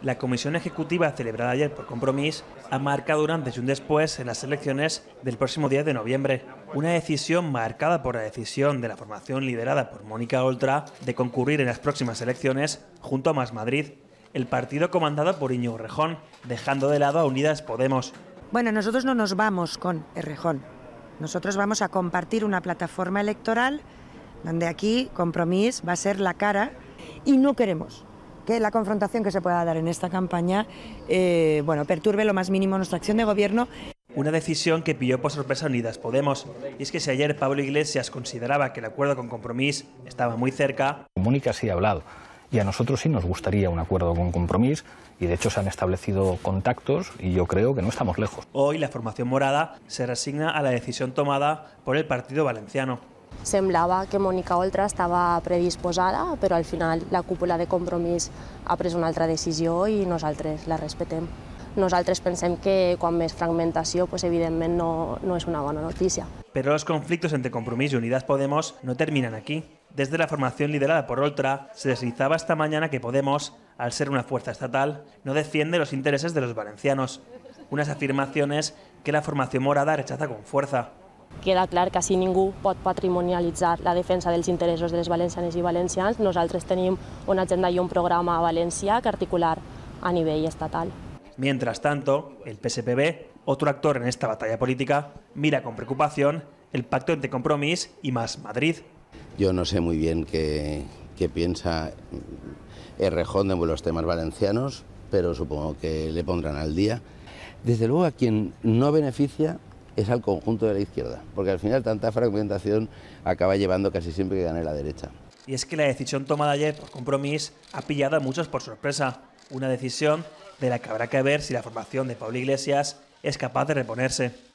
La comisión ejecutiva celebrada ayer por Compromís ha marcado un antes y un después en las elecciones del próximo 10 de noviembre. Una decisión marcada por la decisión de la formación liderada por Mónica Oltra de concurrir en las próximas elecciones junto a Más Madrid, el partido comandado por Iñigo Rejón, dejando de lado a Unidas Podemos. Bueno, nosotros no nos vamos con Errejón. Nosotros vamos a compartir una plataforma electoral donde aquí Compromís va a ser la cara y no queremos que la confrontación que se pueda dar en esta campaña eh, bueno, perturbe lo más mínimo nuestra acción de gobierno. Una decisión que pilló por sorpresa Unidas Podemos. Y es que si ayer Pablo Iglesias consideraba que el acuerdo con Compromís estaba muy cerca... Mónica sí ha hablado. Y a nosotros sí nos gustaría un acuerdo con Compromís y de hecho se han establecido contactos y yo creo que no estamos lejos. Hoy la formación morada se resigna a la decisión tomada por el Partido Valenciano. Semblava que Mònica Oltra estava predisposada, però al final la cúpula de compromís ha pres una altra decisió i nosaltres la respetem. Nosaltres pensem que quan més fragmentació, pues, evidentment no, no és una bona notícia. Pero los conflictos entre Compromís y Unidas Podemos no terminan aquí. Desde la formación liderada por Oltra, se deslizaba esta mañana que Podemos, al ser una fuerza estatal, no defiende los intereses de los valencianos. Unas afirmaciones que la formación morada rechaza con fuerza. Queda clar que si ningú pot patrimonialitzar la defensa dels interessos de les valencianes i valencians, nosaltres tenim una agenda i un programa a València que articular a nivell estatal. Mientras tanto, el PSPB, otro actor en esta batalla política, mira con preocupación el pacto entre Compromís y Más Madrid. Yo no sé muy bien qué, qué piensa Errejón de los temas valencianos, pero supongo que le pondrán al día. Desde luego a quien no beneficia es al conjunto de la izquierda, porque al final tanta fragmentación acaba llevando casi siempre que gane la derecha. Y es que la decisión tomada ayer por Compromís ha pillado a muchos por sorpresa. Una decisión de la que habrá que ver si la formación de Pablo Iglesias es capaz de reponerse.